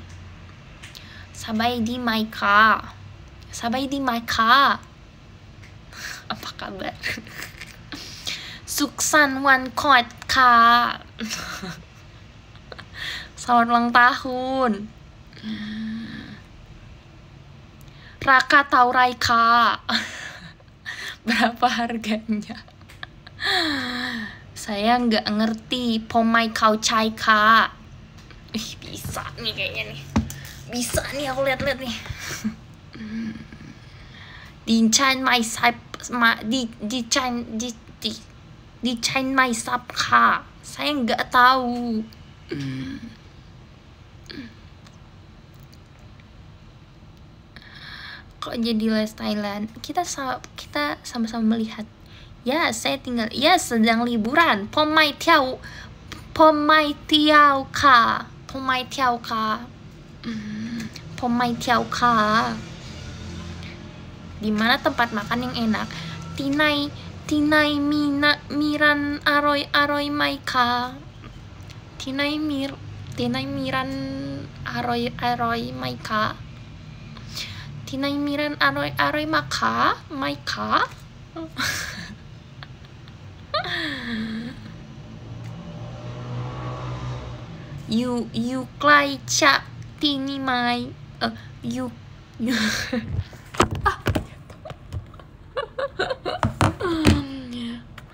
Sabaidi Mai Ka. Sabaidi Mai Ka. Apa kabar? Suksan Wan Kot Ka. Selamat ulang tahun. Raka Taurai Ka. Berapa harganya? Saya nggak ngerti pomai kau cai ka. Ih, bisa nih kayaknya nih. Bisa nih aku lihat-lihat nih. di Chan my sap ma, di di Chan di di di Chan my sap ka. Saya nggak tahu. Kok jadi les Thailand? Kita sama kita sama-sama melihat. Ya, saya tinggal. Ya, sedang liburan. Pomai tiao. Pomai tiao ka. Pomai tiao ka. Mm-hmm. Pomai tiao ka. Di mana tempat makan yang enak? Tinai tinai mina miran aroy aroy maika. Tinai mir tinai miran aroy aroy maika. Tinai miran aroy aroy maka maika. you you cry chat tini mai uh, you you. Ah.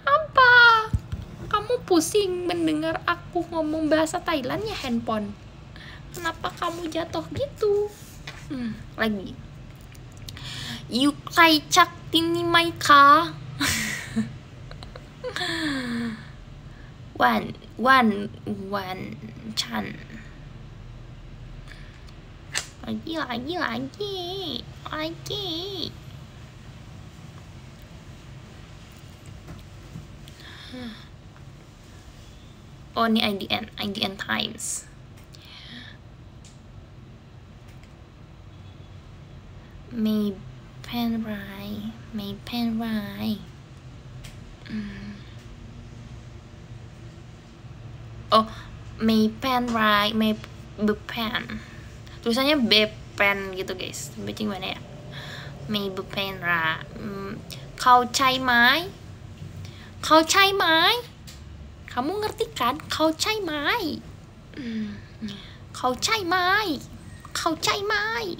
Apa kamu pusing mendengar aku ngomong bahasa Thailand ya handphone? Kenapa kamu jatuh gitu? Hmm, lagi. You cry chat tini mai ka. วันวันวันชัน来一来一来一来一。Only in the end, in the end times. May pen right, may pen right. Mm. Oh May Penrai May Bepen tulisannya Bepen gitu guys baca gimana ya May Bepenra hmm. kau cai mai kau cai mai kamu ngerti kan kau cai mai Hmm. kau cai mai kau cai mai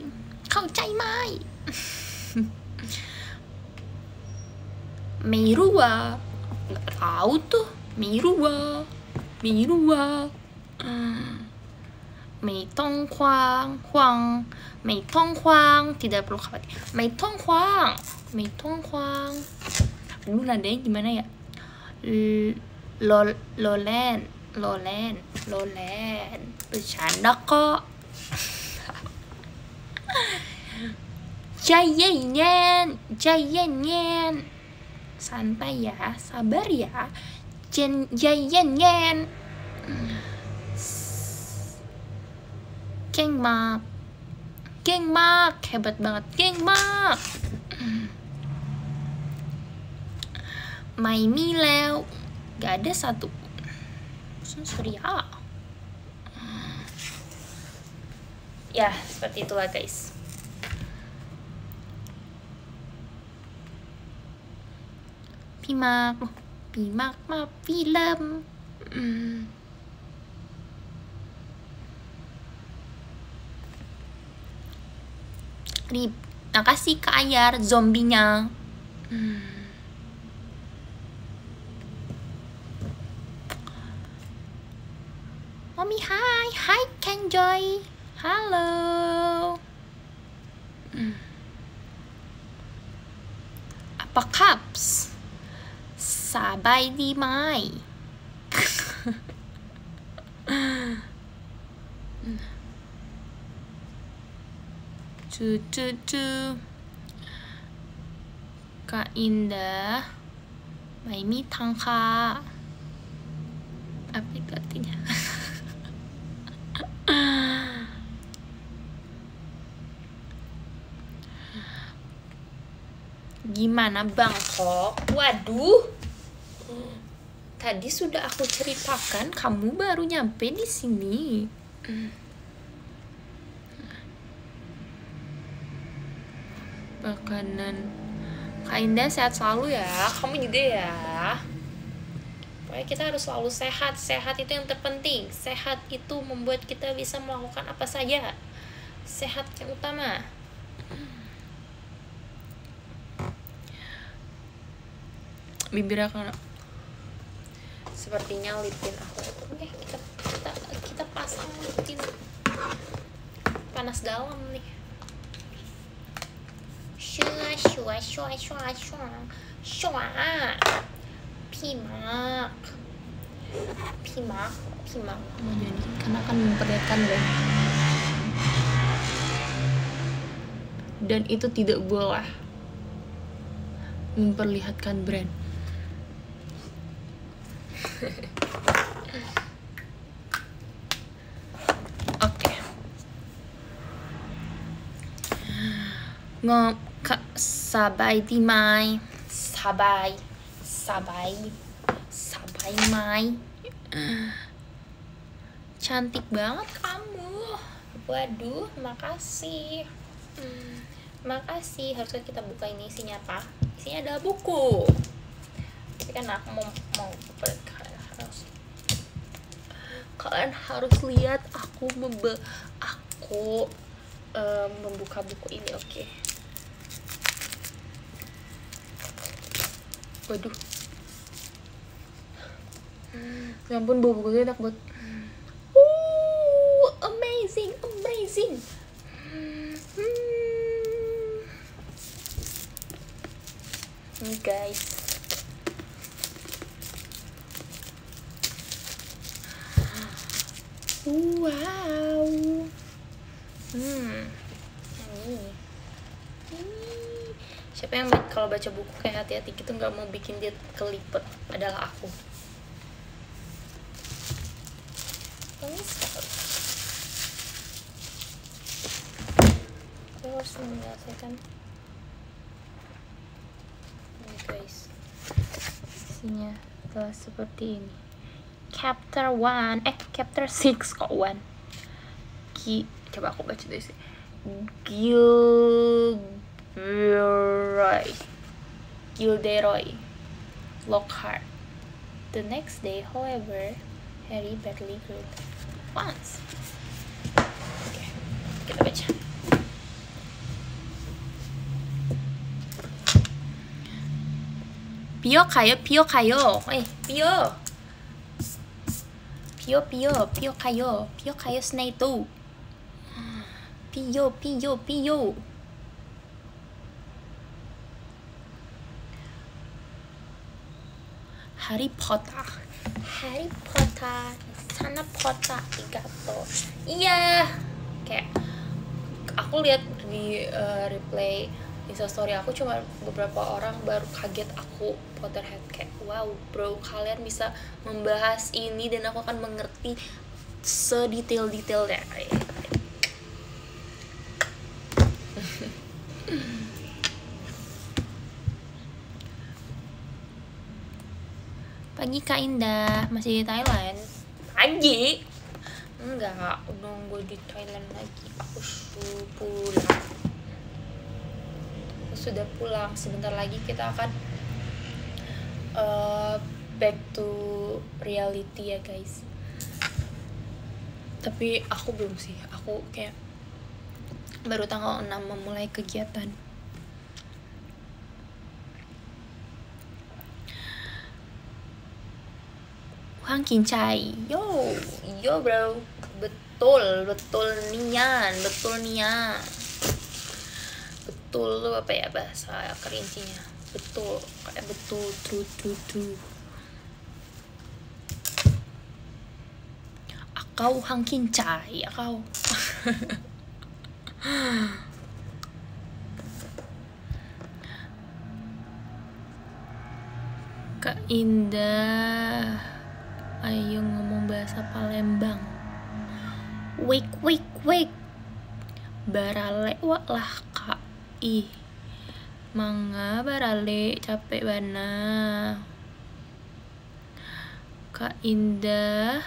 kau cai mai ไม่รู้ว่าไม่ต้องควางควางไม่ต้องควางที่ได้ปลอกขัดไม่ต้องควางไม่ต้องควางรู้นั่เด้งกี่มันเนี่ยโลโลแลนโลแลนโลแลนเป็นฉันแล้วก็ใจเย็นเย็นใจเย็นเย็น santai ya sabar ya jen jayenyen Geng mak Geng mak Hebat banget. Geng mak Mai Mileo Gak ada satu. Surya Ya seperti itulah guys. Pimak Pimak mah film. Rip Makasih Kak Ayar zombinya Hmm. Mami hai Hai Ken Joy Halo. Apa สาบายดีไหมจูจูจูก็อินเดอไม่มีทางค่ะอัพเดตติเนี่ยยิมานะบังคอกวัดดู Tadi sudah aku ceritakan kamu baru nyampe di sini. Makanan Kak Indah sehat selalu ya. Kamu juga ya. Pokoknya kita harus selalu sehat. Sehat itu yang terpenting. Sehat itu membuat kita bisa melakukan apa saja. Sehat yang utama. Bibir aku sepertinya lipin aku. Oke kita kita kita pasang lipin panas dalam nih. Shua shua shua shua shua shua pimak. Pimak pimak. Mau jadi karena akan memperlihatkan brand dan itu tidak boleh memperlihatkan brand Oke. Ngo ka, sabay di mai. Sabay. Sabay. Sabay mai. Cantik banget kamu. Waduh, makasih. Hmm, makasih. Harusnya kita buka ini isinya apa? Isinya adalah buku. Tapi kan aku mau mau kalian harus lihat aku membe aku em, membuka buku ini oke? Waduh. Ya ampun bau bukunya enak banget. Uh amazing amazing. Hmm. Ini guys Wow. hmm ini Ih, siapa yang kalau baca buku kayak hati-hati gitu nggak mau bikin dia kelipet adalah aku sekali. aku harus menyelesaikan ini guys isinya adalah seperti ini chapter 1 eh chapter 6 kok 1 Ki coba aku baca dulu sih Gilderoy Gilderoy Lockhart The next day, however, Harry badly hurt once. Oke, kita baca. Pio kayo, Pio kayo. Eh, Pio. Pio, Pio, Pio kayo. Pio kayo snaito. Pio, Pio, Pio. Harry Potter. Harry Potter. Sana Potter Igato. Iya. Kayak aku lihat di uh, replay Instastory aku cuma beberapa orang baru kaget aku Potterhead kayak wow bro kalian bisa membahas ini dan aku akan mengerti sedetail-detailnya Pagi Kak Indah, masih di Thailand? Pagi? Enggak, nunggu di Thailand lagi. Aku sudah pulang. Aku sudah pulang. Sebentar lagi kita akan uh, back to reality ya guys. Tapi aku belum sih. Aku kayak baru tanggal 6 memulai kegiatan. Wang Kincai Yo, yo bro Betul, betul nian Betul nian Betul apa ya bahasa kerincinya Betul, kayak betul, true, true, true Akau Hang Kincai Akau Kak Indah Ayo ngomong bahasa Palembang. Wik wik wik. Barale wak lah kak. Ih. Mangga barale capek bana. Kak Indah.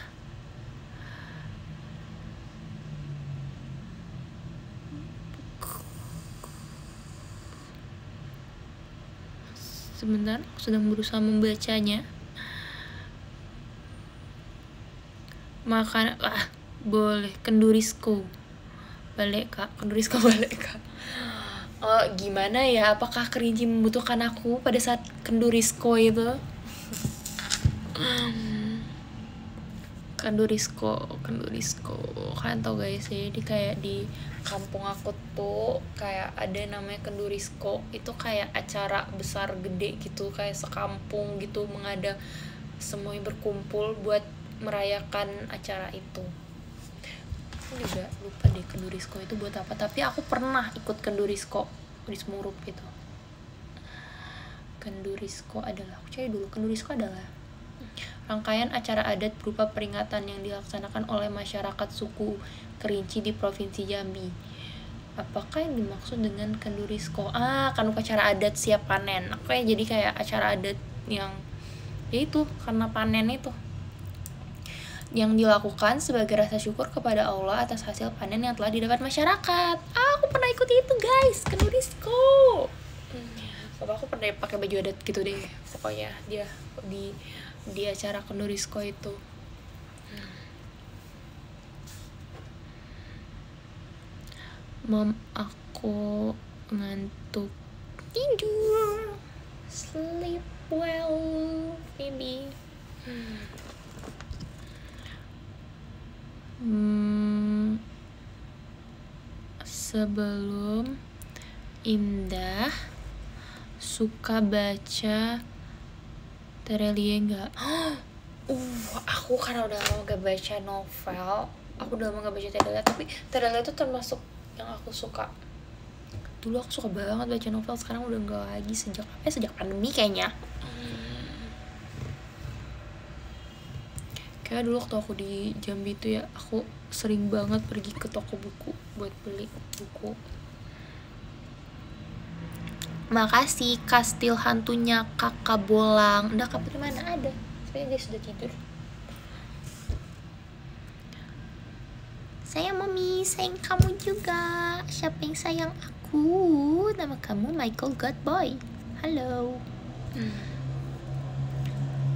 Sebentar, aku sedang berusaha membacanya. makan ah boleh kendurisko balik kak kendurisko balik kak oh gimana ya? Apakah kerinci membutuhkan aku pada saat kendurisko itu? Kendurisko kendurisko kalian tau guys ya jadi kayak di kampung aku tuh kayak ada namanya kendurisko itu kayak acara besar gede gitu kayak sekampung gitu mengada semuanya berkumpul buat merayakan acara itu aku juga lupa deh kendurisko itu buat apa. Tapi aku pernah ikut kendurisko di Semurup gitu. Kendurisko adalah aku cari dulu kendurisko adalah rangkaian acara adat berupa peringatan yang dilaksanakan oleh masyarakat suku Kerinci di Provinsi Jambi. Apakah yang dimaksud dengan kendurisko? Ah kan upacara adat siap panen. Oke jadi kayak acara adat yang ya itu karena panen itu yang dilakukan sebagai rasa syukur kepada Allah atas hasil panen yang telah didapat masyarakat. Ah, aku pernah ikut itu guys, kenurisco. Bapak aku pernah pakai baju adat gitu deh, pokoknya dia di di acara kenurisco itu. Mom, aku ngantuk tidur. Sleep well, baby. Hmm, sebelum Indah suka baca Terelie enggak? Uh, aku karena udah lama gak baca novel, aku udah lama gak baca Terelie, tapi Terelie itu termasuk yang aku suka dulu aku suka banget baca novel sekarang udah enggak lagi sejak eh sejak pandemi kayaknya kayak dulu waktu aku di Jambi itu ya aku sering banget pergi ke toko buku buat beli buku. Makasih kastil hantunya kakak bolang. Udah kapal di mana? Ada. Saya dia sudah tidur. Saya mami sayang kamu juga. Siapa yang sayang aku? Nama kamu Michael Godboy. Halo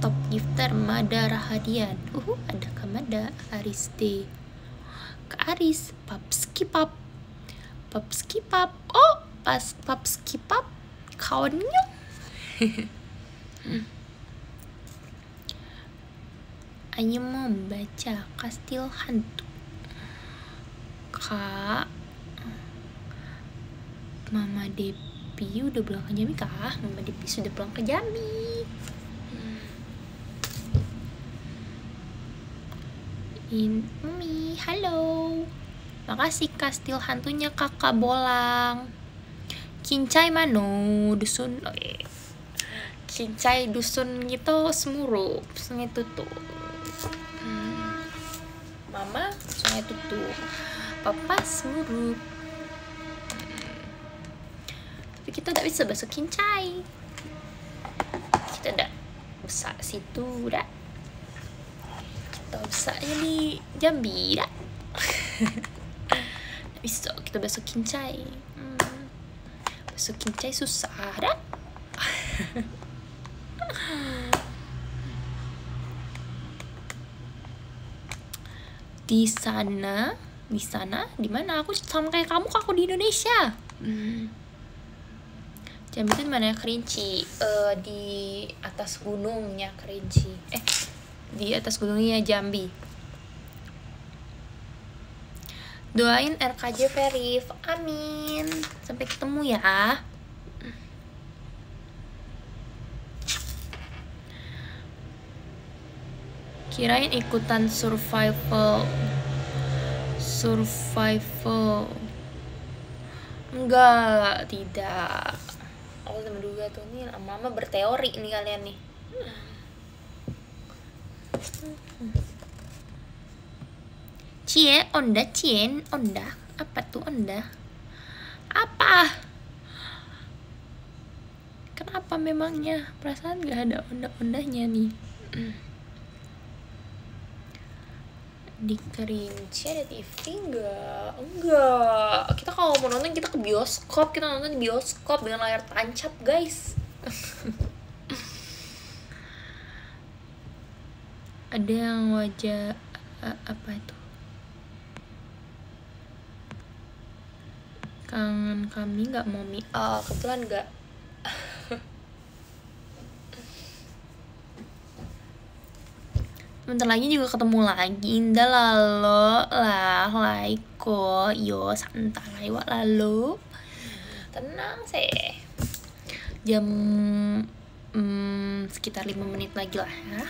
top gifter Mada Rahadian. Uh ada Kamada Aris D. Ke Aris Papski Pap. Papski Pap. Oh pas Papski Pap kawannya Ayo membaca Kastil Hantu. Kak Mama Depi udah pulang ke Jambi kah? Mama Depi sudah pulang ke Jambi In Mami, halo. Makasih kastil hantunya kakak bolang. Kincai mano dusun eh. Kincai dusun gitu semurup sungai tutup Hmm. Mama sungai tutup Papa semurup. Tapi kita tidak bisa bahasa kincai Kita tidak besar situ dah Kita besarnya di Jambi dah bisa kita bahasa kincai. Hmm. Bahasa kincai susah dah. Di sana di sana di mana? Aku sama kayak kamu kok aku di Indonesia. Hmm. Jambi itu di mana? Kerinci. Eh, di atas gunungnya Kerinci. Eh di atas gunungnya Jambi. Doain RKJ Verif amin. Sampai ketemu ya. Kirain ikutan survival survival. Enggak tidak. Aku sama juga tuh nih lama-lama berteori nih kalian nih Cie, onda, cien, onda. Apa tuh onda? Apa? Kenapa memangnya? Perasaan gak ada onda-ondanya nih. Di Kerinci ada TV enggak? Enggak. Kita kalau mau nonton kita ke bioskop. Kita nonton di bioskop dengan layar tancap, guys. ada yang wajah a- apa itu? Kangen kami nggak mami? Ah, kebetulan nggak. Bentar lagi juga ketemu lagi. Indah lalo. Lah laiko yo santai wak lalu tenang sih. Jam mm, sekitar 5 menit lagi lah ya.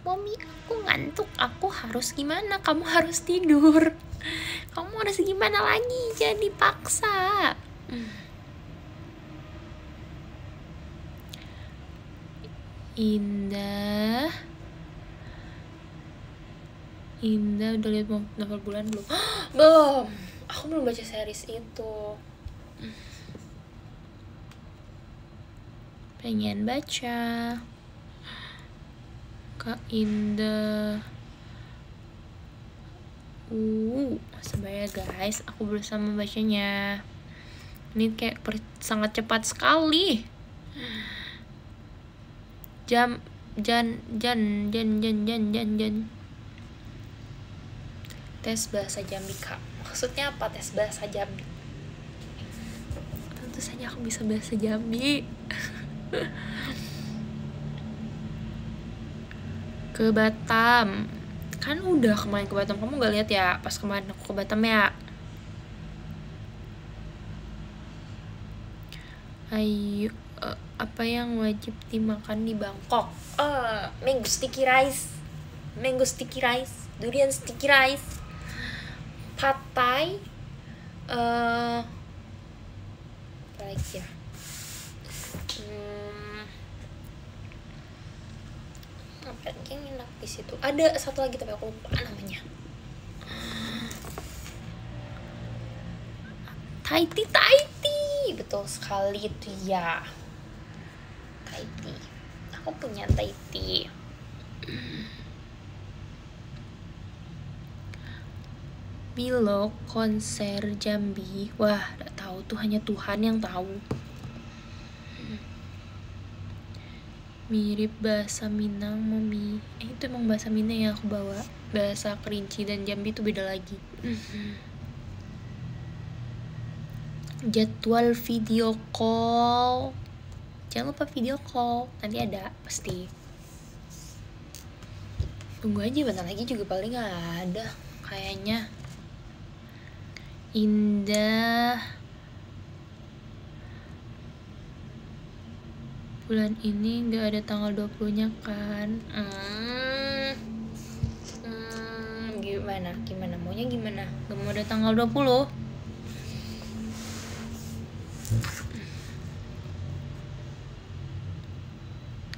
Mami aku ngantuk aku harus gimana? Kamu harus tidur. Kamu harus gimana lagi? Jangan dipaksa. Indah. Indah udah lihat novel bulan belum? belum. Aku belum baca series itu. Pengen baca Kak Indah Uh, sebaya guys, aku berusaha membacanya. Ini kayak per- sangat cepat sekali. Jam, jan, jan, jan, jan, jan, jan, jan. Tes bahasa Jambi kak. Maksudnya apa tes bahasa Jambi? Tentu saja aku bisa bahasa Jambi. ke Batam. Kan udah kemarin ke Batam. Kamu gak lihat ya? Pas kemarin aku ke Batam ya? Ayo eh, apa yang wajib dimakan di Bangkok? Eh mango sticky rice. Mango sticky rice. Durian sticky rice. Pad thai eh apa lagi ya hmm, apa lagi yang enak di situ. Ada satu lagi tapi aku lupa namanya. Thai tea. betul sekali itu ya. Thai tea aku punya Thai tea Milo konser Jambi. Wah gak tahu tuh hanya Tuhan yang tahu mirip bahasa Minang mami. Eh itu emang bahasa Minang yang aku bawa. Bahasa Kerinci dan Jambi itu beda lagi. Jadwal video call. Jangan lupa video call. Nanti ada pasti. Tunggu aja bentar lagi juga paling nggak ada kayaknya. Indah bulan ini nggak ada tanggal 20 nya kan? Hmm. Hmm, gimana? Gimana? Maunya gimana? Gak mau ada tanggal 20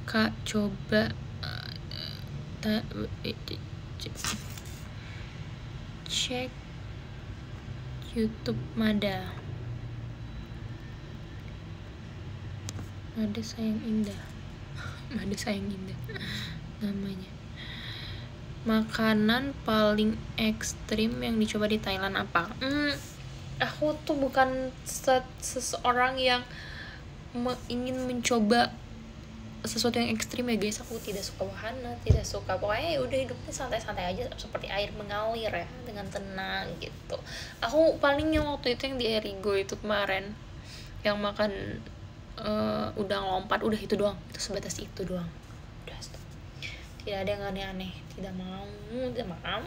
kak coba uh, cek YouTube Mada Mada sayang indah. Mada sayang indah namanya. Makanan paling ekstrim yang dicoba di Thailand apa? Hmm, aku tuh bukan seseorang yang me ingin mencoba sesuatu yang ekstrim ya guys. Aku tidak suka wahana tidak suka pokoknya ya udah hidupnya santai-santai aja seperti air mengalir ya dengan tenang gitu. Aku paling yang waktu itu yang di Erigo itu kemarin yang makan uh, udang lompat udah itu doang. Itu sebatas itu doang. Udah stop. tidak ada yang aneh-aneh. Tidak mau tidak mau.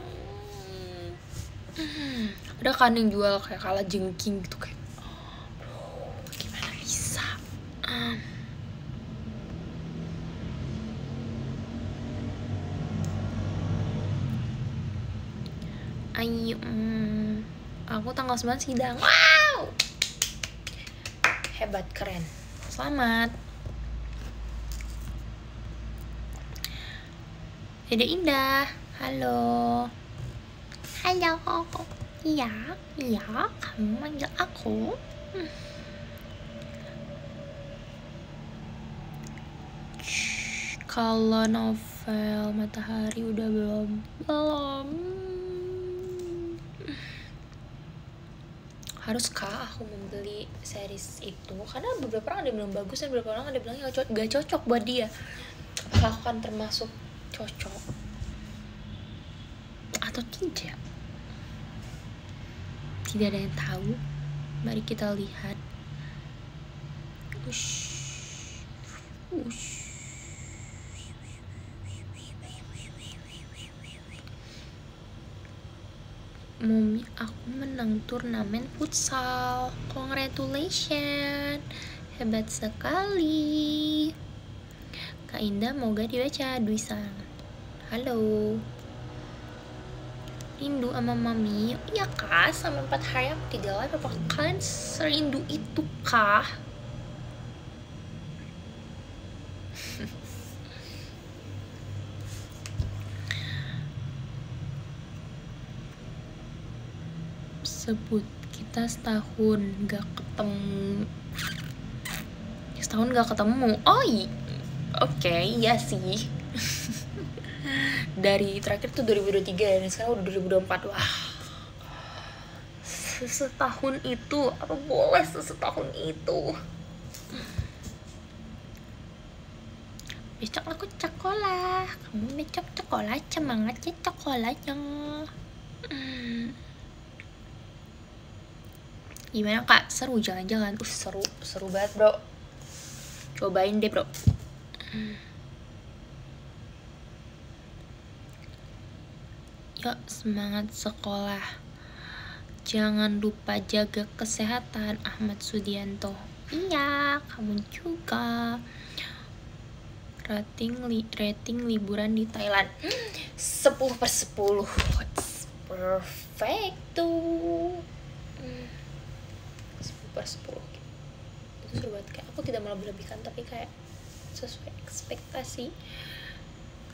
Ada kan yang jual kayak kalah jengking gitu kayak oh, gimana bisa? Um. ayo hmm, aku tanggal 9 sidang. Wow! Hebat keren selamat. Dede Indah. Halo. Halo. Iya iya. Kamu manggil aku? Hmm. kalau novel matahari udah belum? Belum haruskah aku membeli series itu? Karena beberapa orang ada bilang bagus dan beberapa orang ada bilang gak, co gak cocok buat dia. Apakah akan termasuk cocok? Atau tidak? Tidak ada yang tahu. Mari kita lihat. Ush. Ush Mumi aku menang turnamen futsal. Congratulations. Hebat sekali. Kak Indah moga dibaca Duisang halo. Rindu sama mami? Iya kah sama empat hari aku tidak live apa kalian serindu itu kah sebut kita setahun gak ketemu. Setahun gak ketemu? Oh oke okay, iya sih. Dari terakhir tuh 2023 dan sekarang udah 2024 wah. Setahun itu apa boleh setahun itu. Besok aku sekolah. Kamu besok semangat ya sekolahnya. hmm gimana kak? Seru jangan-jangan uh seru. Seru banget bro. Cobain deh bro. Yuk semangat sekolah. Jangan lupa jaga kesehatan Ahmad Sudianto. Iya kamu juga. Rating li rating liburan di Thailand. 10 per 10 It's perfect tuh? 10 per 10 itu seru banget. Kayak aku tidak melebih-lebihkan tapi kayak sesuai ekspektasi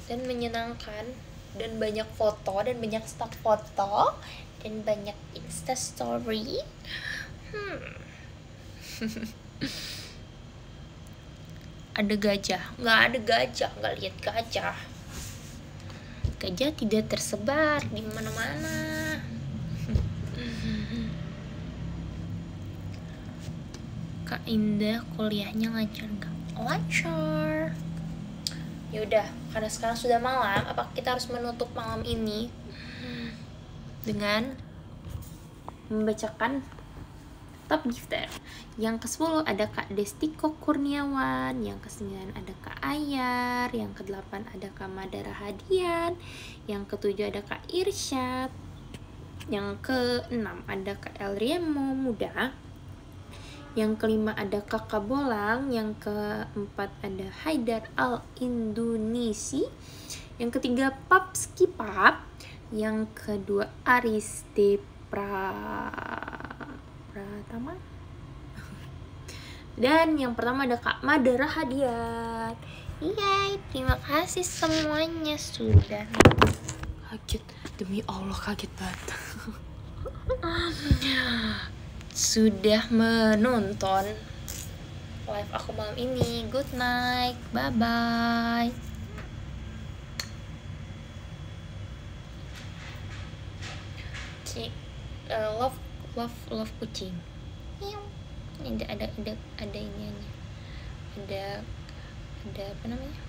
dan menyenangkan dan banyak foto dan banyak stok foto dan banyak insta story. Hmm. ada gajah. Nggak ada gajah. Nggak lihat gajah. Gajah tidak tersebar di mana-mana Kak Indah kuliahnya lancar nggak? Lancar. Ya udah, karena sekarang sudah malam, apa kita harus menutup malam ini dengan membacakan top gifter. Yang ke-10 ada Kak Destiko Kurniawan, yang ke-9 ada Kak Ayar, yang ke-8 ada Kak Madara Hadian, yang ke-7 ada Kak Irsyad, yang ke-6 ada Kak Elriemo Muda, yang kelima ada Kakak Bolang, yang keempat ada Haidar Al Indonesi, yang ketiga Papski Pap, yang kedua Aris De pra... Pratama? Dan yang pertama ada Kak Madara Hadiat. Iya, terima kasih semuanya sudah kaget. Demi Allah kaget banget sudah menonton live aku malam ini. Good night. Bye bye uh, love love love kucing. Ada ada ada ada ini ada ada apa namanya?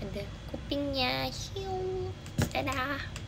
Ada kupingnya. Hiu. Dadah